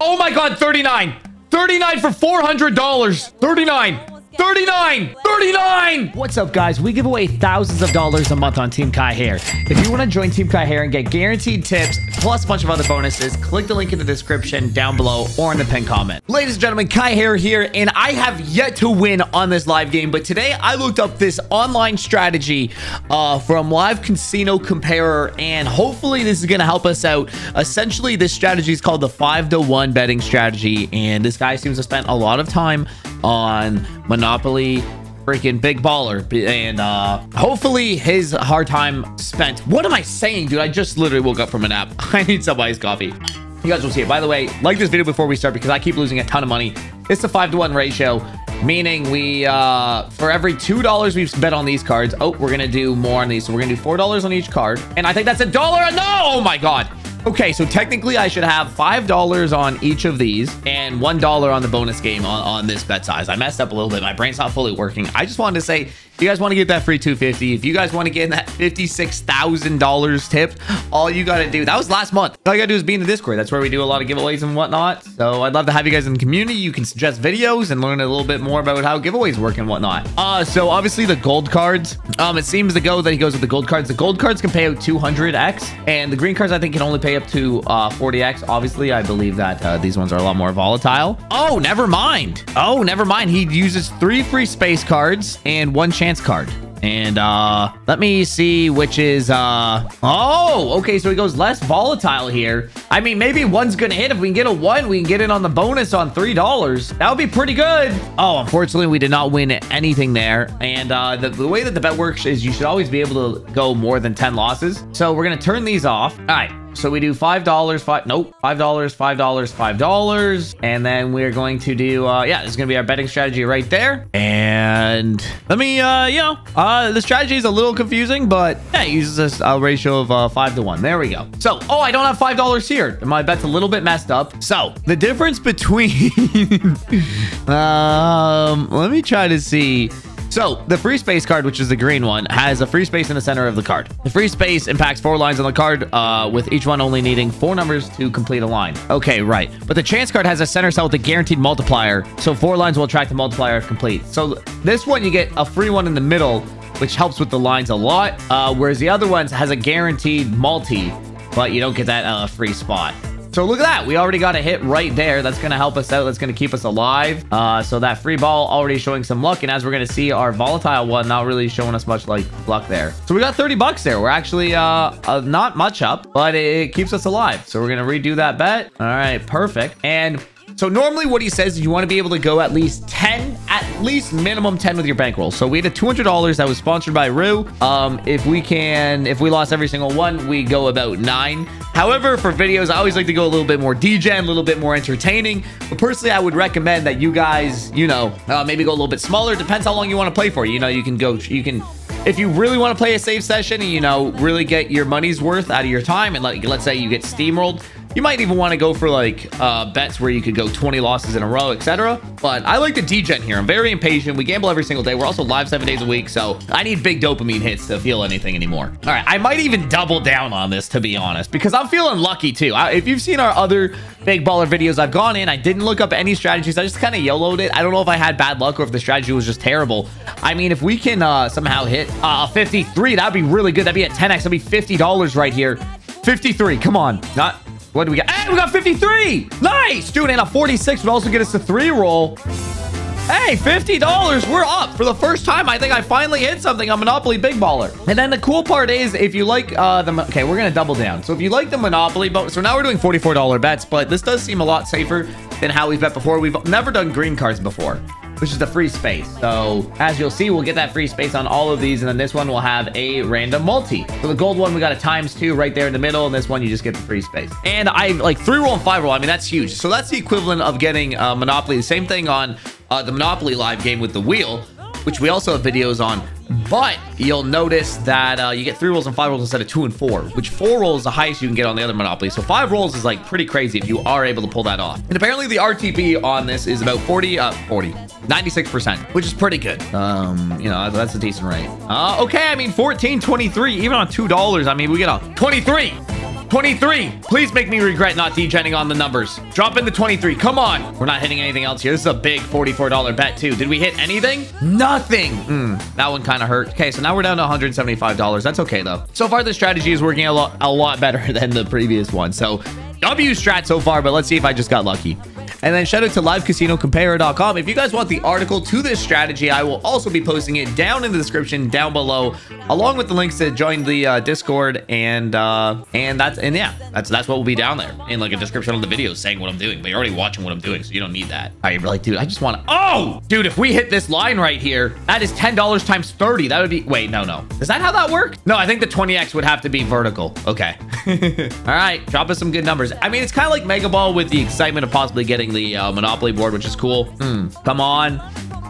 Oh my God, 39. 39 for $400. 39. 39 39 what's up guys? We give away thousands of dollars a month on team Kyharr. If you want to join team Kyharr and get guaranteed tips plus a bunch of other bonuses click the link in the description down below or in the pinned comment. Ladies and gentlemen Kyharr here and i have yet to win on this live game but today i looked up this online strategy uh, from live casino comparer and hopefully this is going to help us out. Essentially this strategy is called the five to one betting strategy and this guy seems to spend a lot of time on Monopoly freaking big baller. And uh hopefully his hard time spent. What am i saying dude? I just literally woke up from a nap. I need some iced coffee. You guys will see it. By the way like this video before we start because i keep losing a ton of money. It's a five to one ratio meaning we uh for every two dollars we've bet on these cards oh we're gonna do more on these. So we're gonna do four dollars on each card. And i think that's a dollar no! Oh my god Okay, so technically I should have $5 on each of these and $1 on the bonus game on, on this bet size. I messed up a little bit. My brain's not fully working. I just wanted to say if you guys want to get that free 250, if you guys want to get that $56,000 tip, all you got to do, that was last month. All you got to do is be in the Discord. That's where we do a lot of giveaways and whatnot. So I'd love to have you guys in the community. You can suggest videos and learn a little bit more about how giveaways work and whatnot. Uh, so obviously the gold cards, um, it seems to go that he goes with the gold cards. The gold cards can pay out 200x and the green cards, I think can only pay up to uh, 40x. Obviously, I believe that uh, these ones are a lot more volatile. Oh, never mind. Oh, never mind. He uses three free space cards and one chance chance card. And uh let me see which is uh oh okay so he goes less volatile here. I mean maybe one's gonna hit. If we can get a one, we can get in on the bonus on three dollars. That would be pretty good. Oh, unfortunately, we did not win anything there. And uh the, the way that the bet works is you should always be able to go more than 10 losses. So we're gonna turn these off. All right. So we do five dollars, five nope, five dollars, five dollars, five dollars, and then we're going to do uh yeah, this is gonna be our betting strategy right there. And let me uh you know uh the strategy is a little confusing, but yeah, it uses a, a ratio of uh five to one. There we go. So oh, I don't have five dollars here. My bet's a little bit messed up. So the difference between um let me try to see so the free space card, which is the green one, has a free space in the center of the card. The free space impacts four lines on the card, uh, with each one only needing four numbers to complete a line. Okay, right. But the chance card has a center cell with a guaranteed multiplier, so four lines will attract the multiplier if complete. So this one, you get a free one in the middle, which helps with the lines a lot, uh, whereas the other ones has a guaranteed multi, but you don't get that uh, free spot. So look at that. We already got a hit right there. That's going to help us out. That's going to keep us alive. Uh, so that free ball already showing some luck. And as we're going to see, our volatile one not really showing us much like luck there. So we got 30 bucks there. We're actually uh, uh not much up, but it keeps us alive. So we're going to redo that bet. All right, perfect. And so normally what he says is you want to be able to go at least 10, at least minimum 10 with your bankroll. So we had a $200 that was sponsored by Rue. Um, if we can, if we lost every single one, we go about nine. However, for videos, I always like to go a little bit more DJ, and a little bit more entertaining. But personally, I would recommend that you guys, you know, uh, maybe go a little bit smaller. Depends how long you want to play for. You know, you can go, you can if you really want to play a safe session and you know really get your money's worth out of your time and like let's say you get steamrolled you might even want to go for like uh, bets where you could go 20 losses in a row, etc. But I like the degen here. I'm very impatient. We gamble every single day. We're also live seven days a week, so I need big dopamine hits to feel anything anymore. All right, I might even double down on this to be honest, because I'm feeling lucky too. I, if you've seen our other big baller videos, I've gone in. I didn't look up any strategies. I just kind of YOLO'd it. I don't know if I had bad luck or if the strategy was just terrible. I mean, if we can uh, somehow hit uh, 53, that'd be really good. That'd be at 10x. That'd be $50 right here. 53. Come on. Not what do we got? Hey, we got 53. Nice. Dude, and a 46 would also get us a three roll. Hey, $50. We're up. For the first time, I think I finally hit something on Monopoly Big Baller. And then the cool part is, if you like uh, the... Okay, we're going to double down. So if you like the Monopoly... But so now we're doing $44 bets, but this does seem a lot safer than how we've bet before. We've never done green cards before which is the free space. So as you'll see, we'll get that free space on all of these. And then this one will have a random multi. So the gold one, we got a times two right there in the middle. And this one, you just get the free space. And I like three roll and five roll. I mean, that's huge. So that's the equivalent of getting uh, Monopoly. The same thing on uh, the Monopoly live game with the wheel, which we also have videos on. But you'll notice that uh, you get three rolls and five rolls instead of two and four, which four rolls is the highest you can get on the other Monopoly. So five rolls is like pretty crazy if you are able to pull that off. And apparently the RTP on this is about 40, uh, 40, 96%, which is pretty good. Um, you know, that's a decent rate. Uh, okay, I mean, 14, 23, even on $2, I mean, we get a 23. 23. Please make me regret not degenning on the numbers. Drop in the 23. Come on. We're not hitting anything else here. This is a big $44 bet too. Did we hit anything? Nothing. Hmm, that one kind of hurt. Okay, so now we're down to $175. That's okay though. So far, the strategy is working a lot, a lot better than the previous one. So W strat so far, but let's see if I just got lucky. And then shout out to livecasinocompare.com. If you guys want the article to this strategy, I will also be posting it down in the description down below, along with the links to join the uh, Discord. And uh, and that's and yeah, that's that's what will be down there in like a description of the video saying what I'm doing. But you're already watching what I'm doing, so you don't need that. I really, dude, I just want to. Oh, dude, if we hit this line right here, that is ten dollars times thirty. That would be. Wait, no, no. Is that how that worked? No, I think the 20x would have to be vertical. Okay. All right, drop us some good numbers. I mean, it's kind of like Mega Ball with the excitement of possibly getting the uh, Monopoly board, which is cool. Hmm. Come on.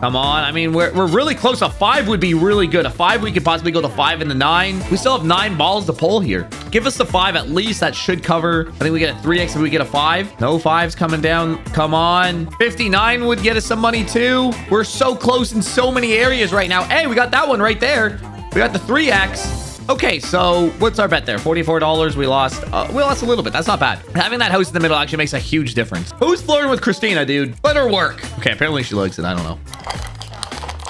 Come on. I mean, we're, we're really close. A five would be really good. A five, we could possibly go to five and the nine. We still have nine balls to pull here. Give us the five at least. That should cover. I think we get a 3x if we get a five. No fives coming down. Come on. 59 would get us some money too. We're so close in so many areas right now. Hey, we got that one right there. We got the 3x. Okay, so what's our bet there? $44. We lost. Uh, we lost a little bit. That's not bad. Having that house in the middle actually makes a huge difference. Who's flirting with Christina, dude? Let her work. Okay, apparently she likes it. I don't know.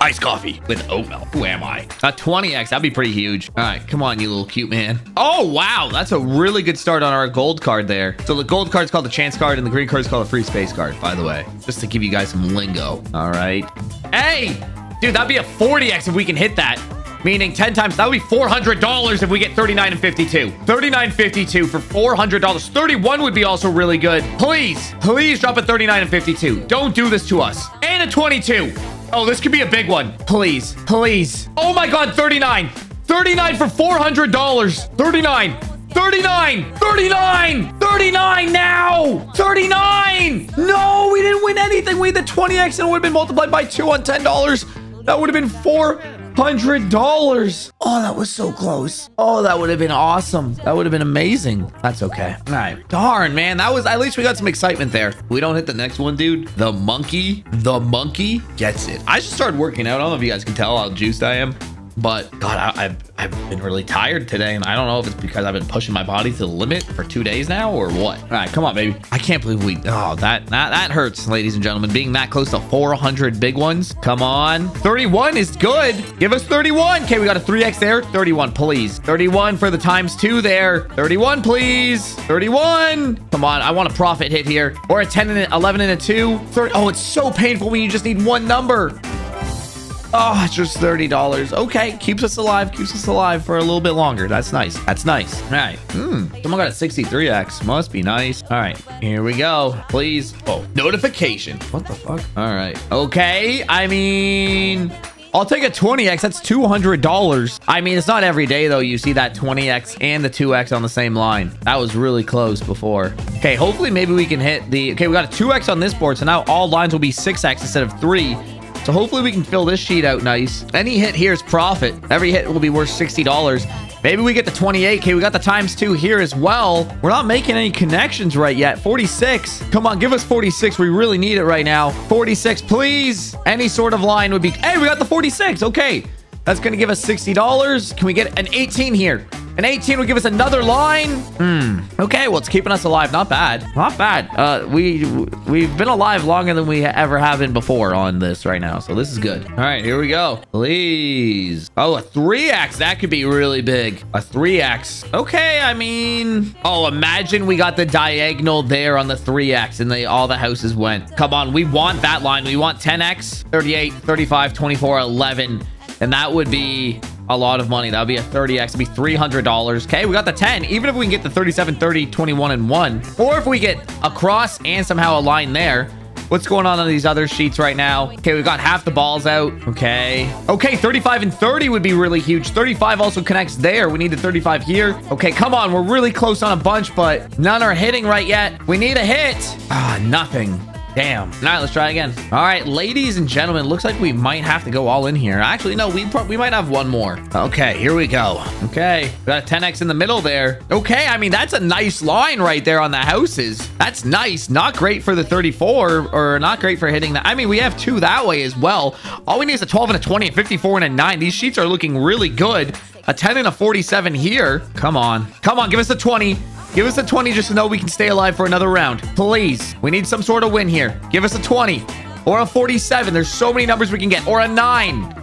Iced coffee with oat milk. Who am I? A 20x. That'd be pretty huge. All right, come on, you little cute man. Oh, wow. That's a really good start on our gold card there. So the gold card's called the chance card and the green card's called a free space card, by the way. Just to give you guys some lingo. All right. Hey, dude, that'd be a 40x if we can hit that meaning 10 times that would be $400 if we get 39 and 52 39 52 for $400 31 would be also really good. Please please drop a 39 and 52 don't do this to us. And a 22 oh this could be a big one. Please please. Oh my god 39 39 for $400 39 39 39 39 now. 39 no we didn't win anything. We had the 20x and it would have been multiplied by 2 on $10 that would have been 4 hundred dollars. Oh, that was so close. Oh, that would have been awesome. That would have been amazing. That's okay. All right. Darn, man. That was at least we got some excitement there. We don't hit the next one, dude. The monkey, the monkey gets it. I just started working out. I don't know if you guys can tell how juiced I am. But God, I, have I've been really tired today, and I don't know if it's because I've been pushing my body to the limit for two days now or what. All right, come on, baby. I can't believe we. Oh, that that that hurts, ladies and gentlemen. Being that close to 400 big ones. Come on, 31 is good. Give us 31. Okay, we got a 3x there. 31, please. 31 for the times two there. 31, please. 31. Come on, I want a profit hit here, or a 10 and an 11 and a two. 30. Oh, it's so painful when you just need one number. Oh, it's just $30. Okay, keeps us alive, keeps us alive for a little bit longer. That's nice. That's nice. All right. Hmm. Someone got a 63X. Must be nice. All right, here we go. Please. Oh, notification. What the fuck? All right. Okay, I mean... I'll take a 20x. That's $200. I mean, it's not every day, though, you see that 20x and the 2x on the same line. That was really close before. Okay, hopefully maybe we can hit the... Okay, we got a 2x on this board, so now all lines will be 6x instead of 3. So hopefully we can fill this sheet out nice. Any hit here is profit. Every hit will be worth $60. Maybe we get the 28k. We got the times two here as well. We're not making any connections right yet. 46. Come on, give us 46. We really need it right now. 46, please. Any sort of line would be... Hey, we got the 46. Okay. That's going to give us $60. Can we get an 18 here? An 18 will give us another line. Hmm. Okay, well, it's keeping us alive. Not bad. Not bad. Uh, we, we've been alive longer than we ever have been before on this right now. So this is good. All right, here we go. Please. Oh, a 3X. That could be really big. A 3X. Okay, I mean... Oh, imagine we got the diagonal there on the 3X and they all the houses went. Come on, we want that line. We want 10X, 38, 35, 24, 11. And that would be a lot of money. That would be a 30x. It'd be $300. Okay, we got the 10. Even if we can get the 37, 30, 21, and 1. Or if we get a cross and somehow a line there. What's going on on these other sheets right now? Okay, we've got half the balls out. Okay. Okay, 35 and 30 would be really huge. 35 also connects there. We need the 35 here. Okay, come on. We're really close on a bunch, but none are hitting right yet. We need a hit. Ah, nothing. Damn. All right, let's try again. All right, ladies and gentlemen, looks like we might have to go all in here. Actually, no, we we might have one more. Okay, here we go. Okay, got a 10x in the middle there. Okay, I mean, that's a nice line right there on the houses. That's nice. Not great for the 34 or not great for hitting that. I mean, we have two that way as well. All we need is a 12 and a 20, a 54 and a 9. These sheets are looking really good. A 10 and a 47 here. Come on. Come on, give us a 20. Give us a 20 just to know we can stay alive for another round. Please. We need some sort of win here. Give us a 20 or a 47. There's so many numbers we can get. Or a 9.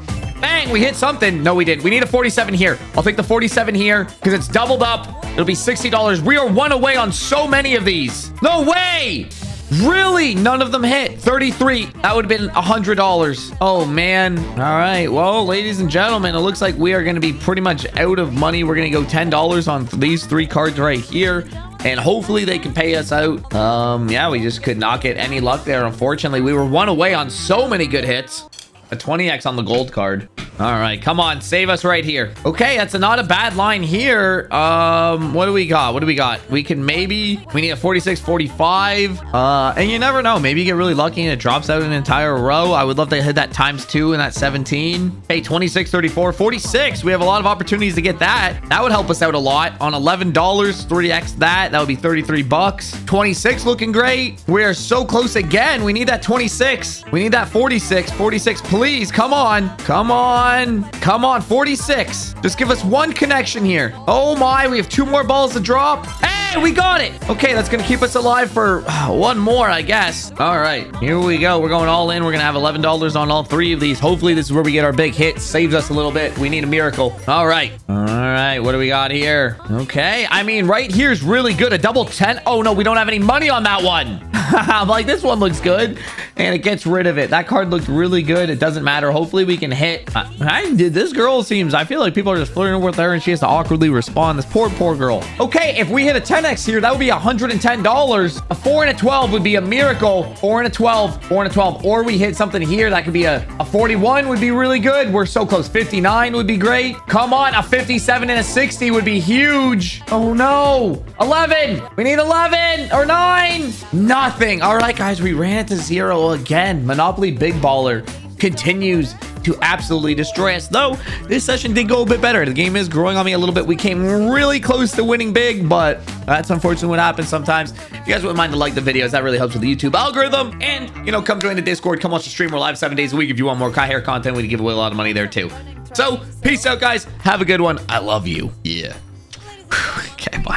Bang, we hit something. No, we didn't. We need a 47 here. I'll take the 47 here because it's doubled up. It'll be $60. We are one away on so many of these. No way. Really? None of them hit. 33. That would have been $100. Oh, man. All right. Well, ladies and gentlemen, it looks like we are going to be pretty much out of money. We're going to go $10 on these three cards right here and hopefully they can pay us out. Um, yeah, we just could not get any luck there. Unfortunately, we were one away on so many good hits. A 20x on the gold card. All right, come on, save us right here. Okay, that's a, not a bad line here. Um, what do we got? What do we got? We can maybe, we need a 46, 45. Uh, and you never know. Maybe you get really lucky and it drops out an entire row. I would love to hit that times two and that 17. Hey, 26, 34, 46. We have a lot of opportunities to get that. That would help us out a lot. On $11, 3x that, that would be 33 bucks. 26 looking great. We are so close again. We need that 26. We need that 46. 46, please. Come on. Come on on. Come on, 46. Just give us one connection here. Oh my, we have two more balls to drop. Hey, we got it. Okay, that's going to keep us alive for one more, I guess. All right, here we go. We're going all in. We're going to have $11 on all three of these. Hopefully, this is where we get our big hit. Saves us a little bit. We need a miracle. All right. All right, what do we got here? Okay, I mean, right here is really good. A double 10. Oh, no, we don't have any money on that one. I'm like, this one looks good. And it gets rid of it. That card looked really good. It doesn't matter. Hopefully we can hit. I did. This girl seems, I feel like people are just flirting with her and she has to awkwardly respond. This poor, poor girl. Okay, if we hit a 10x here, that would be $110. A 4 and a 12 would be a miracle. 4 and a 12. 4 and a 12. Or we hit something here that could be a, a 41 would be really good. We're so close. 59 would be great. Come on. A 57 and a 60 would be huge. Oh, no. 11. We need 11 or 9. Nothing. All right, guys. We ran it to zero again. Monopoly Big Baller continues to absolutely destroy us. Though this session did go a bit better. The game is growing on me a little bit. We came really close to winning big, but that's unfortunately what happens sometimes. If you guys wouldn't mind to like the videos, that really helps with the YouTube algorithm. And, you know, come join the Discord. Come watch the stream. We're live seven days a week. If you want more Kyharr content, we give away a lot of money there too. So, peace out, guys. Have a good one. I love you. Yeah.